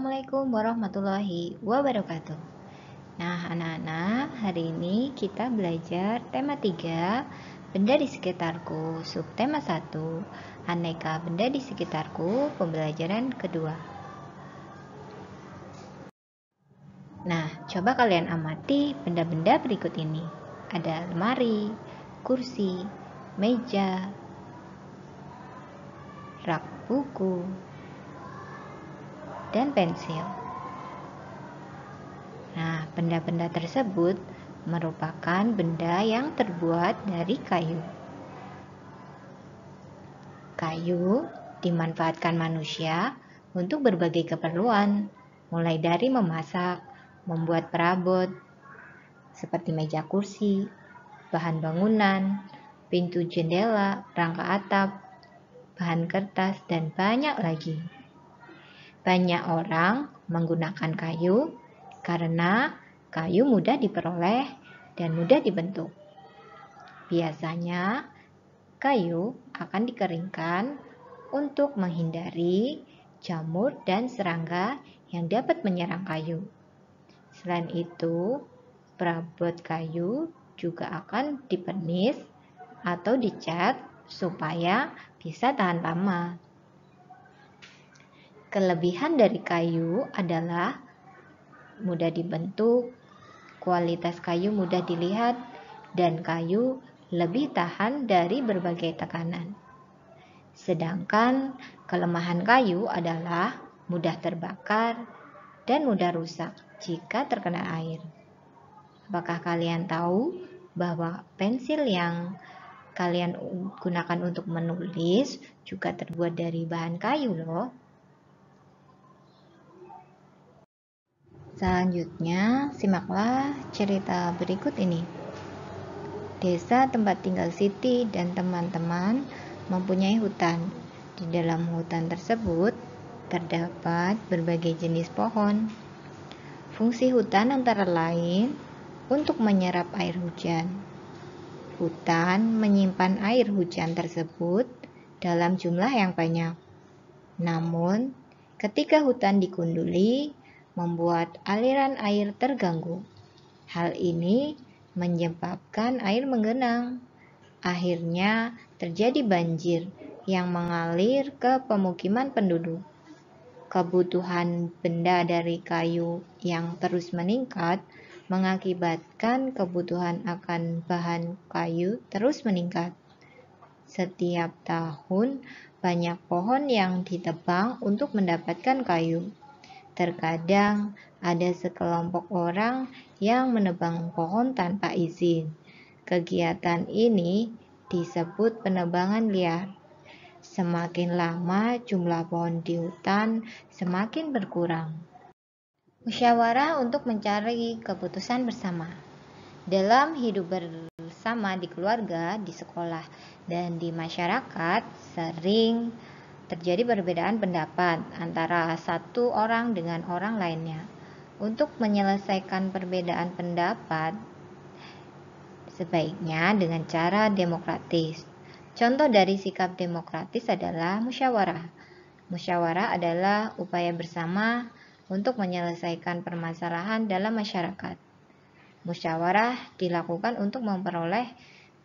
Assalamualaikum warahmatullahi wabarakatuh. Nah, anak-anak, hari ini kita belajar tema 3, benda di sekitarku, subtema 1, aneka benda di sekitarku, pembelajaran kedua. Nah, coba kalian amati benda-benda berikut ini. Ada lemari, kursi, meja, rak buku, dan pensil. Nah, benda-benda tersebut merupakan benda yang terbuat dari kayu. Kayu dimanfaatkan manusia untuk berbagai keperluan, mulai dari memasak, membuat perabot, seperti meja kursi, bahan bangunan, pintu jendela, rangka atap, bahan kertas, dan banyak lagi. Banyak orang menggunakan kayu karena kayu mudah diperoleh dan mudah dibentuk. Biasanya, kayu akan dikeringkan untuk menghindari jamur dan serangga yang dapat menyerang kayu. Selain itu, perabot kayu juga akan dipernis atau dicat supaya bisa tahan lama. Kelebihan dari kayu adalah mudah dibentuk, kualitas kayu mudah dilihat, dan kayu lebih tahan dari berbagai tekanan. Sedangkan kelemahan kayu adalah mudah terbakar dan mudah rusak jika terkena air. Apakah kalian tahu bahwa pensil yang kalian gunakan untuk menulis juga terbuat dari bahan kayu loh? Selanjutnya, simaklah cerita berikut ini. Desa tempat tinggal Siti dan teman-teman mempunyai hutan. Di dalam hutan tersebut terdapat berbagai jenis pohon. Fungsi hutan antara lain untuk menyerap air hujan. Hutan menyimpan air hujan tersebut dalam jumlah yang banyak. Namun, ketika hutan dikunduli, membuat aliran air terganggu. Hal ini menyebabkan air menggenang. Akhirnya terjadi banjir yang mengalir ke pemukiman penduduk. Kebutuhan benda dari kayu yang terus meningkat mengakibatkan kebutuhan akan bahan kayu terus meningkat. Setiap tahun, banyak pohon yang ditebang untuk mendapatkan kayu. Terkadang ada sekelompok orang yang menebang pohon tanpa izin. Kegiatan ini disebut penebangan liar. Semakin lama jumlah pohon di hutan semakin berkurang. Musyawarah untuk mencari keputusan bersama. Dalam hidup bersama di keluarga, di sekolah, dan di masyarakat sering terjadi perbedaan pendapat antara satu orang dengan orang lainnya. Untuk menyelesaikan perbedaan pendapat, sebaiknya dengan cara demokratis. Contoh dari sikap demokratis adalah musyawarah. Musyawarah adalah upaya bersama untuk menyelesaikan permasalahan dalam masyarakat. Musyawarah dilakukan untuk memperoleh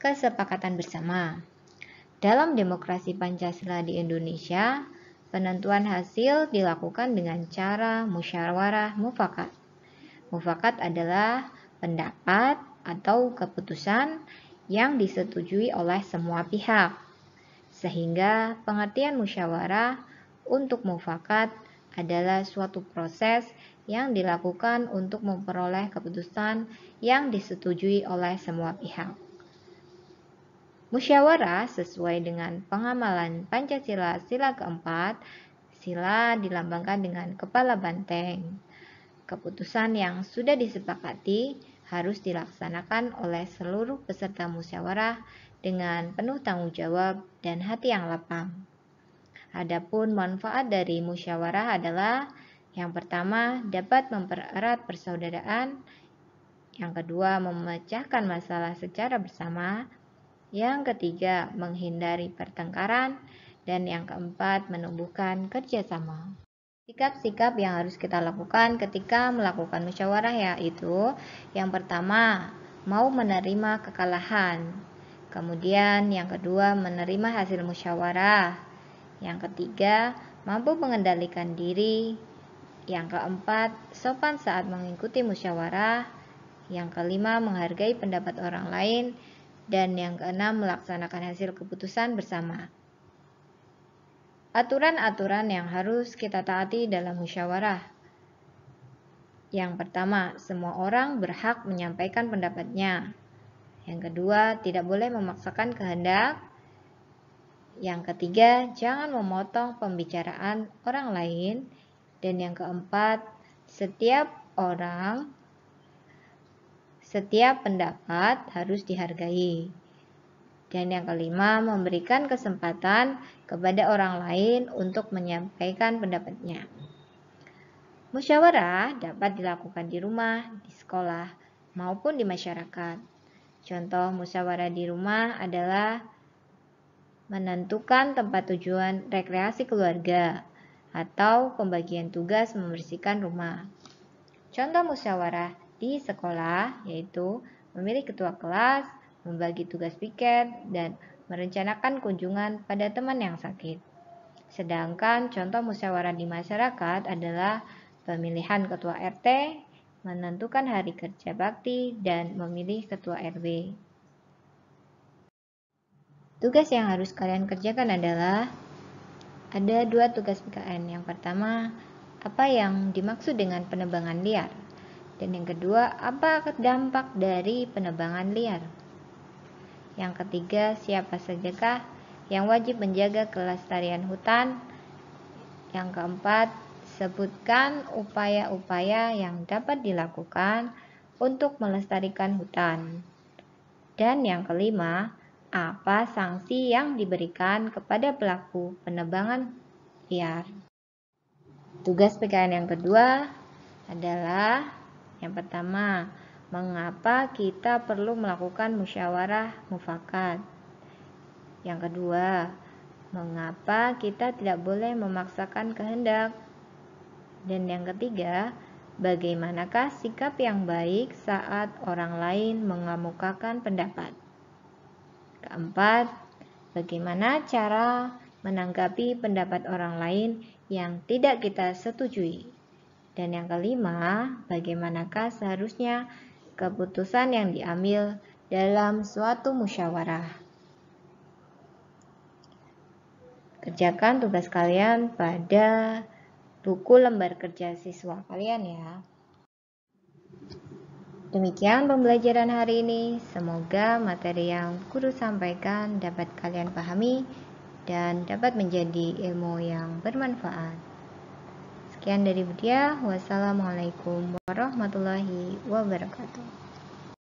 kesepakatan bersama. Dalam demokrasi Pancasila di Indonesia, penentuan hasil dilakukan dengan cara musyawarah mufakat. Mufakat adalah pendapat atau keputusan yang disetujui oleh semua pihak. Sehingga pengertian musyawarah untuk mufakat adalah suatu proses yang dilakukan untuk memperoleh keputusan yang disetujui oleh semua pihak. Musyawarah sesuai dengan pengamalan Pancasila sila keempat, sila dilambangkan dengan kepala banteng. Keputusan yang sudah disepakati harus dilaksanakan oleh seluruh peserta musyawarah dengan penuh tanggung jawab dan hati yang lapang. Adapun manfaat dari musyawarah adalah yang pertama dapat mempererat persaudaraan, yang kedua memecahkan masalah secara bersama, yang ketiga, menghindari pertengkaran. Dan yang keempat, menumbuhkan kerjasama. Sikap-sikap yang harus kita lakukan ketika melakukan musyawarah yaitu yang pertama, mau menerima kekalahan. Kemudian yang kedua, menerima hasil musyawarah. Yang ketiga, mampu mengendalikan diri. Yang keempat, sopan saat mengikuti musyawarah. Yang kelima, menghargai pendapat orang lain. Dan yang keenam, melaksanakan hasil keputusan bersama. Aturan-aturan yang harus kita taati dalam musyawarah. Yang pertama, semua orang berhak menyampaikan pendapatnya. Yang kedua, tidak boleh memaksakan kehendak. Yang ketiga, jangan memotong pembicaraan orang lain. Dan yang keempat, setiap orang, setiap pendapat harus dihargai. Dan yang kelima, memberikan kesempatan kepada orang lain untuk menyampaikan pendapatnya. Musyawarah dapat dilakukan di rumah, di sekolah, maupun di masyarakat. Contoh musyawarah di rumah adalah menentukan tempat tujuan rekreasi keluarga, atau pembagian tugas membersihkan rumah. Contoh musyawarah di sekolah yaitu memilih ketua kelas, membagi tugas piket, dan merencanakan kunjungan pada teman yang sakit. Sedangkan contoh musyawarah di masyarakat adalah pemilihan ketua RT, menentukan hari kerja bakti, dan memilih ketua RW. Tugas yang harus kalian kerjakan adalah ada dua tugas PKN. Yang pertama, apa yang dimaksud dengan penebangan liar? Dan yang kedua, apa dampak dari penebangan liar? Yang ketiga, siapa sajakah yang wajib menjaga kelestarian hutan? Yang keempat, sebutkan upaya-upaya yang dapat dilakukan untuk melestarikan hutan. Dan yang kelima, apa sanksi yang diberikan kepada pelaku penebangan liar. Tugas PKN yang kedua adalah yang pertama, mengapa kita perlu melakukan musyawarah mufakat. Yang kedua, mengapa kita tidak boleh memaksakan kehendak. Dan yang ketiga, bagaimanakah sikap yang baik saat orang lain mengemukakan pendapat. Keempat, bagaimana cara menanggapi pendapat orang lain yang tidak kita setujui. Dan yang kelima, bagaimanakah seharusnya keputusan yang diambil dalam suatu musyawarah. Kerjakan tugas kalian pada buku lembar kerja siswa kalian ya. Demikian pembelajaran hari ini. Semoga materi yang guru sampaikan dapat kalian pahami dan dapat menjadi ilmu yang bermanfaat. Sekian dari Budia. Wassalamualaikum warahmatullahi wabarakatuh.